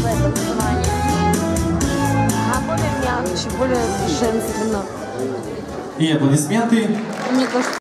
в этом плане. Она более мягче, более женственно. И аплодисменты. Мне кажется,